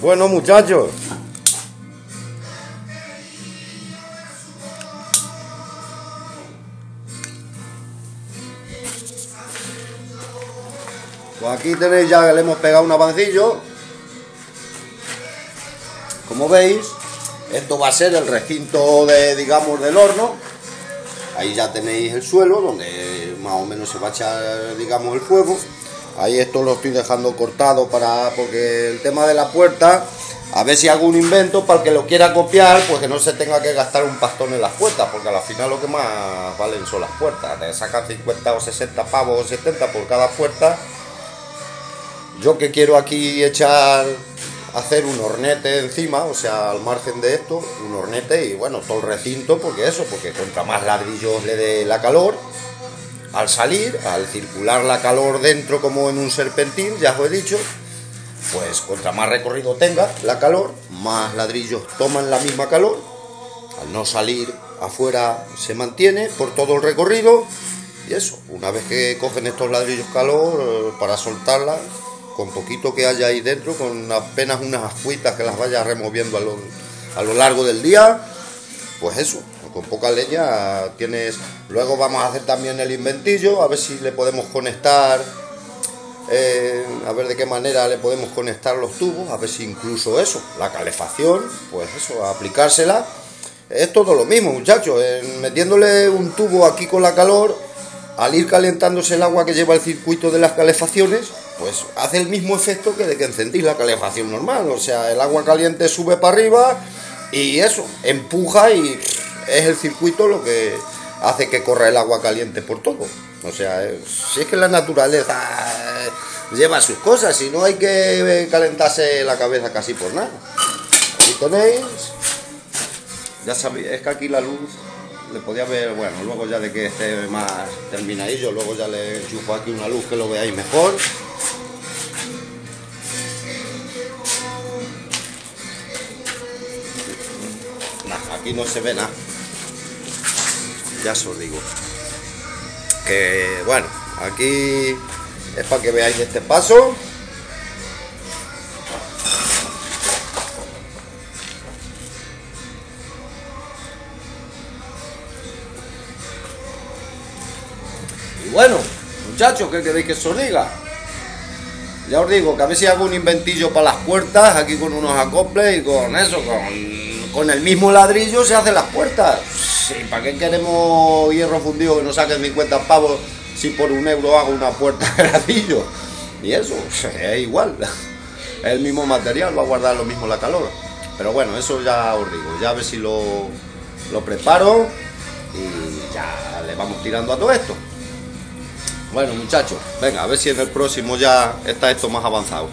Bueno, muchachos. Pues aquí tenéis ya que le hemos pegado un avancillo. Como veis, esto va a ser el recinto de, digamos, del horno. Ahí ya tenéis el suelo donde más o menos se va a echar, digamos, el fuego. Ahí esto lo estoy dejando cortado para porque el tema de la puerta, a ver si hago un invento para el que lo quiera copiar, pues que no se tenga que gastar un pastón en las puertas, porque al final lo que más valen son las puertas. Te sacan 50 o 60 pavos o 70 por cada puerta. Yo que quiero aquí echar hacer un hornete encima, o sea, al margen de esto, un hornete y bueno, todo el recinto, porque eso, porque contra más ladrillos le dé la calor, al salir, al circular la calor dentro como en un serpentín, ya os he dicho, pues contra más recorrido tenga la calor, más ladrillos toman la misma calor, al no salir afuera se mantiene por todo el recorrido y eso, una vez que cogen estos ladrillos calor eh, para soltarla, con poquito que haya ahí dentro, con apenas unas ascuitas que las vaya removiendo a lo, a lo largo del día, pues eso, con poca leña tienes. Luego vamos a hacer también el inventillo, a ver si le podemos conectar, eh, a ver de qué manera le podemos conectar los tubos, a ver si incluso eso, la calefacción, pues eso, aplicársela. Es todo lo mismo, muchachos, metiéndole un tubo aquí con la calor, al ir calentándose el agua que lleva el circuito de las calefacciones, pues hace el mismo efecto que de que encendís la calefacción normal. O sea, el agua caliente sube para arriba y eso, empuja y es el circuito lo que hace que corra el agua caliente por todo. O sea, si es que la naturaleza lleva sus cosas, y no hay que calentarse la cabeza casi por nada. Aquí tenéis, ya sabéis, es que aquí la luz le podía ver, bueno, luego ya de que esté más terminadillo, luego ya le enchufo aquí una luz que lo veáis mejor. aquí no se ve nada. Ya os digo. Que bueno, aquí es para que veáis este paso. Y bueno, muchachos, ¿qué queréis que os diga? Ya os digo que a ver si hago un inventillo para las puertas, aquí con unos acoples y con eso, con, con el mismo ladrillo se hacen las puertas. ¿Para qué queremos hierro fundido que nos saquen 50 pavos si por un euro hago una puerta de ladrillo? Y eso, es igual. El mismo material, va a guardar lo mismo la calor. Pero bueno, eso ya os digo, ya a ver si lo, lo preparo y ya le vamos tirando a todo esto. Bueno muchachos, venga, a ver si en el próximo ya está esto más avanzado.